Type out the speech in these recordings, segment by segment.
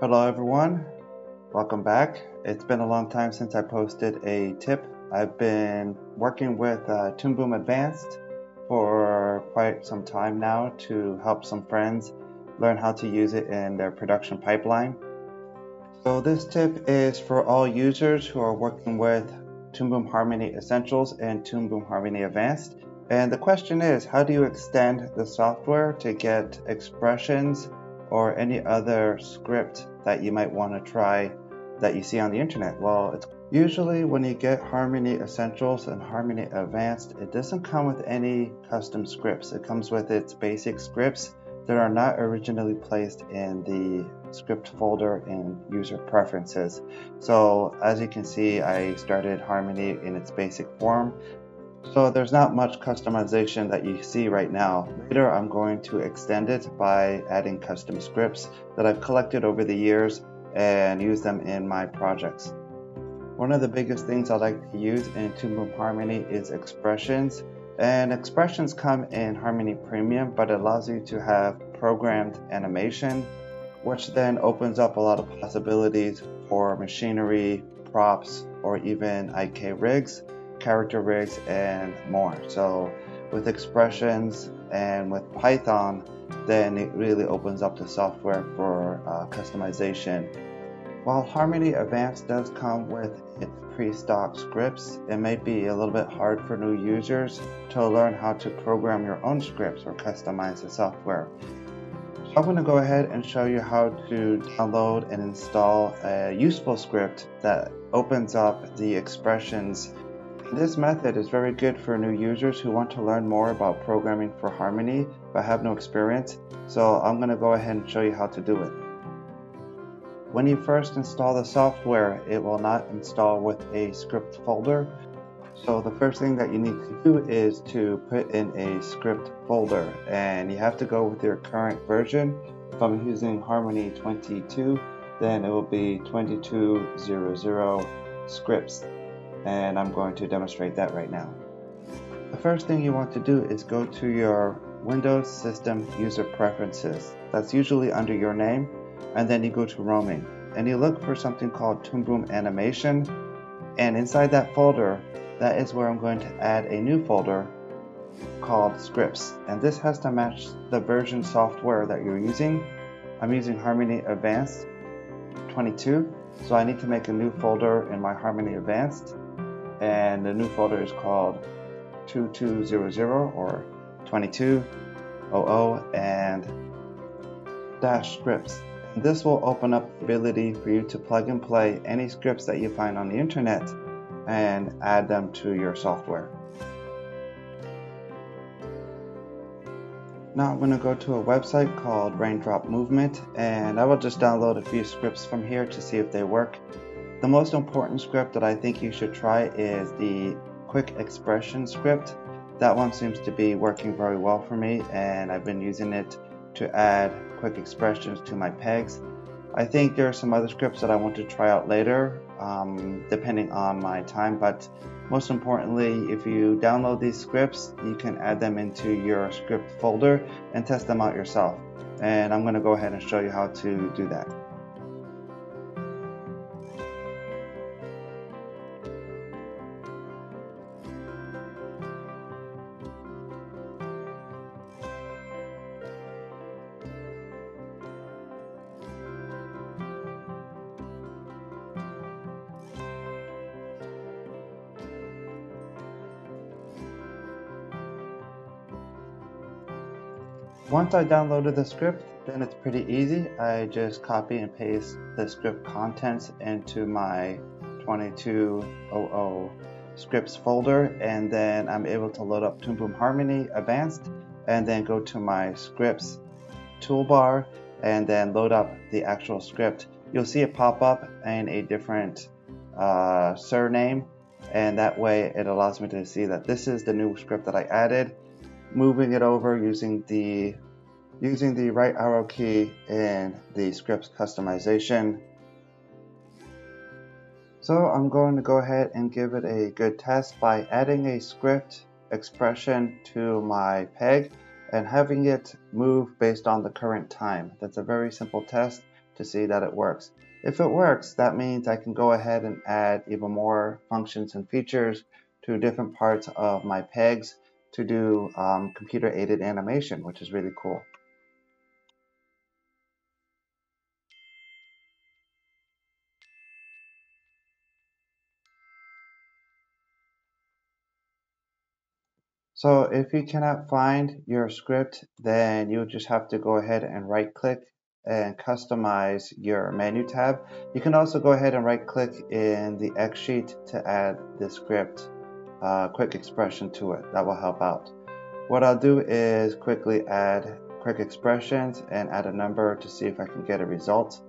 Hello everyone, welcome back. It's been a long time since I posted a tip. I've been working with uh, Toon Boom Advanced for quite some time now to help some friends learn how to use it in their production pipeline. So this tip is for all users who are working with Toon Boom Harmony Essentials and Toon Boom Harmony Advanced. And the question is, how do you extend the software to get expressions or any other script that you might want to try that you see on the internet? Well, it's usually when you get Harmony Essentials and Harmony Advanced, it doesn't come with any custom scripts. It comes with its basic scripts that are not originally placed in the script folder in user preferences. So as you can see, I started Harmony in its basic form. So there's not much customization that you see right now. Later I'm going to extend it by adding custom scripts that I've collected over the years and use them in my projects. One of the biggest things I like to use in Toon Boom Harmony is expressions. And expressions come in Harmony Premium, but it allows you to have programmed animation, which then opens up a lot of possibilities for machinery, props, or even IK rigs character rigs, and more. So with expressions and with Python, then it really opens up the software for uh, customization. While Harmony Advanced does come with its pre-stock scripts, it may be a little bit hard for new users to learn how to program your own scripts or customize the software. So I'm going to go ahead and show you how to download and install a useful script that opens up the expressions this method is very good for new users who want to learn more about programming for Harmony but have no experience, so I'm going to go ahead and show you how to do it. When you first install the software, it will not install with a script folder. So the first thing that you need to do is to put in a script folder and you have to go with your current version. If I'm using Harmony 22, then it will be 2200 scripts and I'm going to demonstrate that right now. The first thing you want to do is go to your Windows System User Preferences. That's usually under your name, and then you go to Roaming, and you look for something called Toon Boom Animation, and inside that folder, that is where I'm going to add a new folder called Scripts, and this has to match the version software that you're using. I'm using Harmony Advanced 22, so I need to make a new folder in my Harmony Advanced and the new folder is called 2200 or 2200 and dash scripts. And this will open up the ability for you to plug and play any scripts that you find on the internet and add them to your software. Now I'm going to go to a website called Raindrop Movement and I will just download a few scripts from here to see if they work. The most important script that I think you should try is the quick expression script. That one seems to be working very well for me and I've been using it to add quick expressions to my pegs. I think there are some other scripts that I want to try out later um, depending on my time but most importantly if you download these scripts you can add them into your script folder and test them out yourself and I'm going to go ahead and show you how to do that. Once I downloaded the script, then it's pretty easy. I just copy and paste the script contents into my 2200 scripts folder and then I'm able to load up Toon Boom Harmony Advanced and then go to my scripts toolbar and then load up the actual script. You'll see it pop up in a different uh, surname and that way it allows me to see that this is the new script that I added moving it over using the using the right arrow key in the scripts customization. So I'm going to go ahead and give it a good test by adding a script expression to my peg and having it move based on the current time. That's a very simple test to see that it works. If it works, that means I can go ahead and add even more functions and features to different parts of my pegs to do um, computer aided animation, which is really cool. So if you cannot find your script, then you just have to go ahead and right click and customize your menu tab. You can also go ahead and right click in the X sheet to add the script uh, quick expression to it. That will help out. What I'll do is quickly add quick expressions and add a number to see if I can get a result.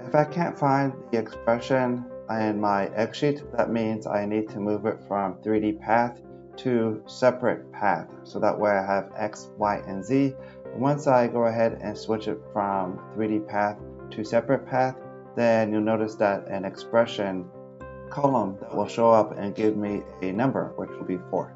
If I can't find the expression in my X sheet, that means I need to move it from 3D path to separate path. So that way I have X, Y, and Z. Once I go ahead and switch it from 3D path to separate path, then you'll notice that an expression column that will show up and give me a number, which will be 4.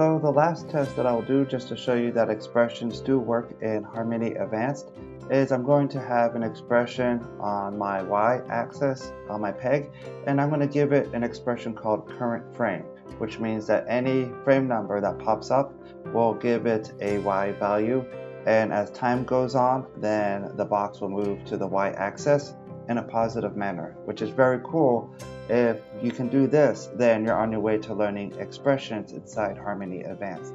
So the last test that I'll do just to show you that expressions do work in Harmony Advanced is I'm going to have an expression on my y-axis on my peg and I'm going to give it an expression called current frame which means that any frame number that pops up will give it a y value. And as time goes on then the box will move to the y-axis in a positive manner, which is very cool. If you can do this, then you're on your way to learning expressions inside Harmony Advanced.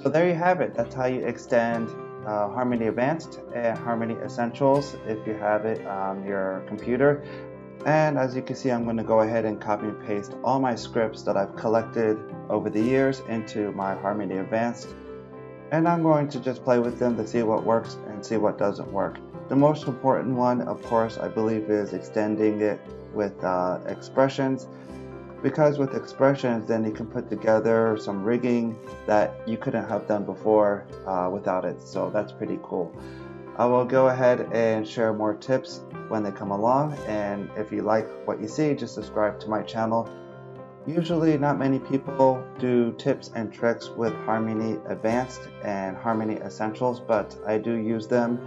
So there you have it. That's how you extend uh, Harmony Advanced and Harmony Essentials if you have it on your computer. And as you can see, I'm going to go ahead and copy and paste all my scripts that I've collected over the years into my Harmony Advanced and I'm going to just play with them to see what works and see what doesn't work. The most important one, of course, I believe is extending it with uh, expressions because with expressions then you can put together some rigging that you couldn't have done before uh, without it. So that's pretty cool. I will go ahead and share more tips when they come along. And if you like what you see just subscribe to my channel Usually not many people do tips and tricks with Harmony Advanced and Harmony Essentials, but I do use them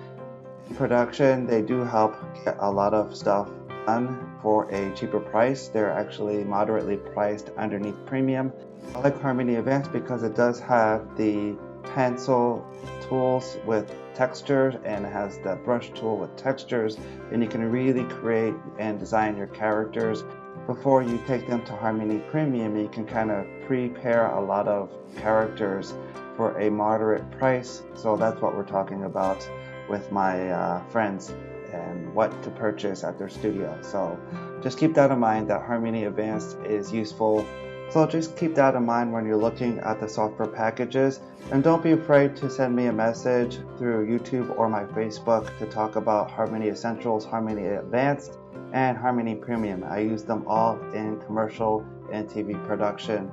in production. They do help get a lot of stuff done for a cheaper price. They're actually moderately priced underneath premium. I like Harmony Advanced because it does have the pencil tools with textures and has the brush tool with textures and you can really create and design your characters before you take them to Harmony Premium, you can kind of prepare a lot of characters for a moderate price. So that's what we're talking about with my uh, friends and what to purchase at their studio. So just keep that in mind that Harmony Advanced is useful. So just keep that in mind when you're looking at the software packages. And don't be afraid to send me a message through YouTube or my Facebook to talk about Harmony Essentials, Harmony Advanced, and Harmony Premium. I use them all in commercial and TV production.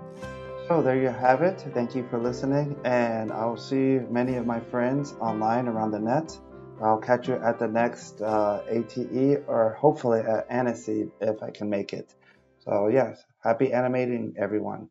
So there you have it. Thank you for listening, and I'll see many of my friends online around the net. I'll catch you at the next uh, ATE or hopefully at Annecy if I can make it. So yes, happy animating everyone.